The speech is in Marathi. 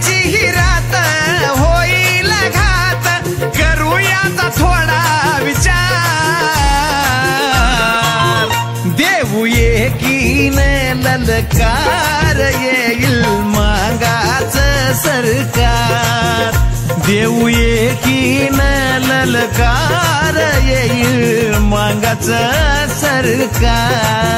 उद्याची ही रात होईल घात करूयाचा थोडा विचार. देऊ येकीन ललकार येईल मागाच सरकार. देऊ येकीन ललकार येईल मागाच सरकार.